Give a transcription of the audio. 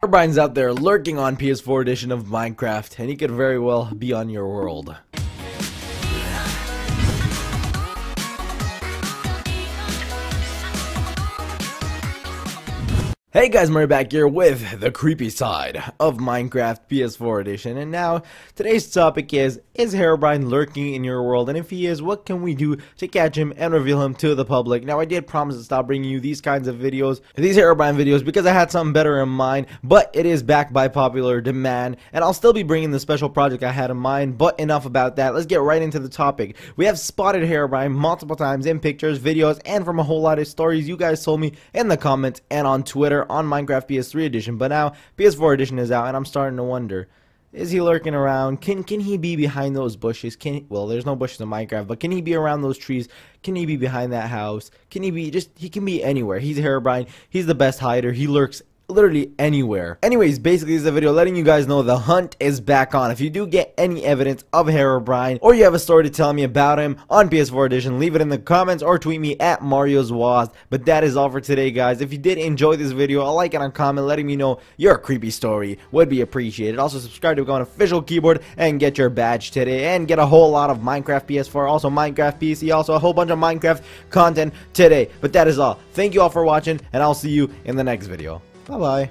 Herobrine's out there lurking on PS4 edition of Minecraft, and he could very well be on your world. Hey guys, Murray back here with the creepy side of Minecraft PS4 edition. And now today's topic is is Herobrine lurking in your world? And if he is what can we do to catch him and reveal him to the public? Now I did promise to stop bringing you these kinds of videos these Herobrine videos because I had something better in mind. But it is backed by popular demand and I'll still be bringing the special project I had in mind. But enough about that. Let's get right into the topic. We have spotted Herobrine multiple times in pictures videos and from a whole lot of stories. You guys told me in the comments and on Twitter on Minecraft PS3 edition, but now PS4 edition is out, and I'm starting to wonder. Is he lurking around? Can can he be behind those bushes? Can well, there's no bushes in Minecraft, but can he be around those trees? Can he be behind that house? Can he be just? He can be anywhere. He's Herobrine. He's the best hider. He lurks literally anywhere. Anyways, basically this is a video letting you guys know the hunt is back on. If you do get any evidence of Herobrine or you have a story to tell me about him on PS4 edition, leave it in the comments or tweet me at MariosWASD. But that is all for today guys. If you did enjoy this video, a like and a comment letting me know your creepy story would be appreciated. Also subscribe to an official keyboard and get your badge today and get a whole lot of Minecraft PS4, also Minecraft PC, also a whole bunch of Minecraft content today. But that is all. Thank you all for watching and I'll see you in the next video. Bye bye.